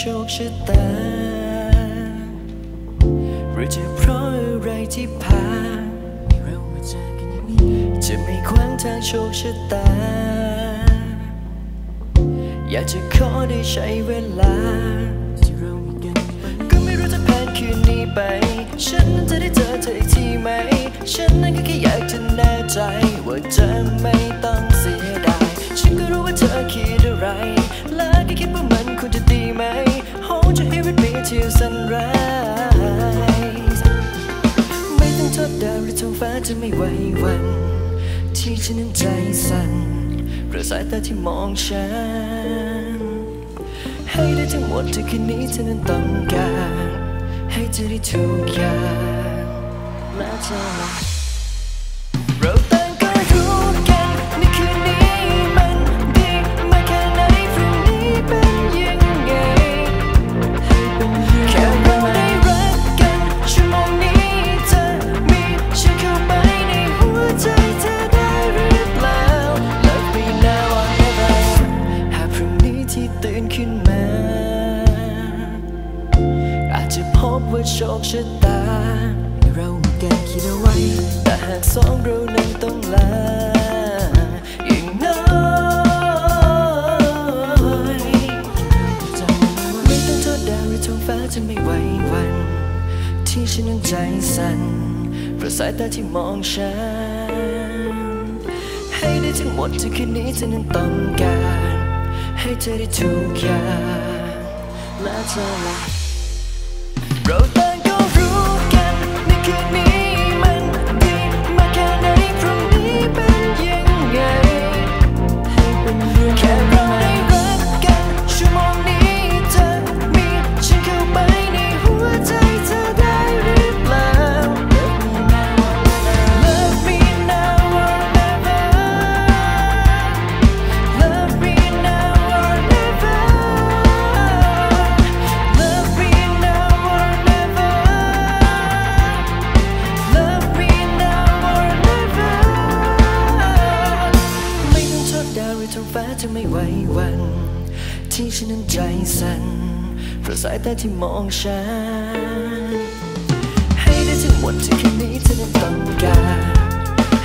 โชคชะตา หรือจะเพราะอะไรที่พาเรามาเจอกันอย่างนี้จะไม่ขวางทางโชคชะตา อยากจะขอได้ใช้เวลา ที่เรามีกันก็ไม่รู้จะแผนคืนนี้ไป ฉันนั้นจะได้เจอเธออีกทีไหม ฉันนั้นก็แค่อยากจะแน่ใจ ว่าจะไม่ต้องเสียดาย ฉันก็รู้ว่าเธอคิดอะไร และก็คิดว่ามันควรจะดีไหม Hold you here with me till sunrise ไม่ต้องทษดาวหรือท้องฟ้าจะไม่ไหวหวัน ที่ฉันนั้นใจสั่นเพราะสายตาที่มองฉัน ให้ได้ทั้งหมดที่คืนนี้เธอนั้นต้องการ ให้เธอได้ทุกอย่างและเธอ โชคชะตาให้เรามีกันคิดเอาไว้ แต่หากสองเรานั้นต้องลาอย่างน้อยไม่ต้องโทษดาวหรือท้องฟ้าจะไม่ไหววัน ที่ฉันนั้นใจสั่นเพราะสายตาที่มองฉัน ให้ได้ทั้งหมดที่คืนนี้เธอนั้นต้องการ ให้เธอได้ทุกอย่างและเธอละเรา งไม่ไหววัน ที่ฉันนั้นใจสั่นเพราะสายตาที่มองฉัน ให้ได้ทั้งหมดที่คืนนี้เธอนั้นต้องการ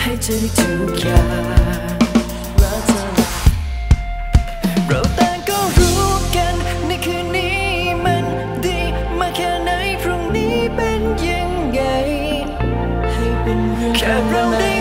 ให้เธอได้ทุกอย่างและเธอเราต่างก็รู้กันในคืนนี้มันดีมาแค่ไหนพรุ่งนี้เป็นยังไง ให้เป็นเรื่องแค่เราได้